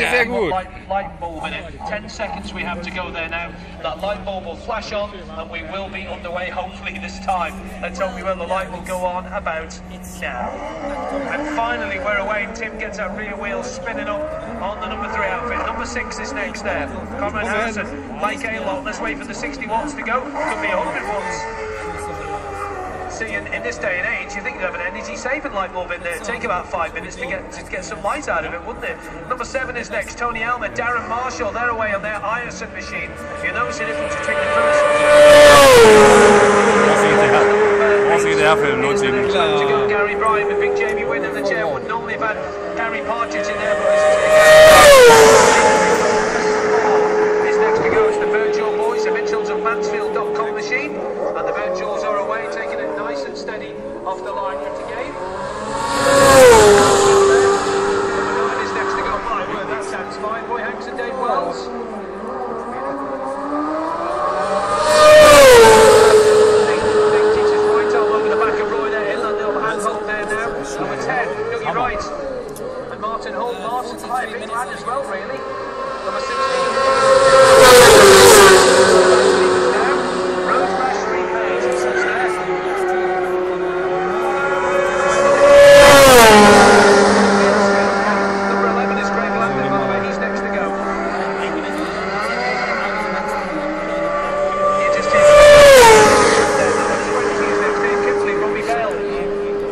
ist sehr gut. Light, light bulb in it. Ten seconds we have to go there now. That light bulb will flash on and we will be underway hopefully this time. Let's hope we will. The light will go on about now. And finally we're away. Tim gets that rear wheel spinning up on the number three outfit. Number six is next there. Conrad Harrison, like a lot. Let's wait for the 60 watts to go. Could be 100 watts. In, this day and age, you think you'd have an energy saving light bulb in there. It'd take about five minutes to get to get some light out of it, wouldn't it? Number seven is next. Tony Elmer, Darren Marshall, they're away on their Ireson machine. You notice the difference between the first. Was geht der für den To go, Gary Bryan with Big Jamie Wynn in the chair. Would normally have had Gary Partridge in there, but this is next to go is the Birchall Boys, the Mitchells of Mansfield.com machine. And the Birchalls are away, taking it nice and steady off the line into game. Number nine is next to go. My word, that sounds fine. Roy Hanks and Dave Wells. Big, big teacher's right all over the back of Roy there. In that little handhold there now. Number 10, Dougie Wright. And Martin Hull. Martin's a big lad as well, really. Number 16,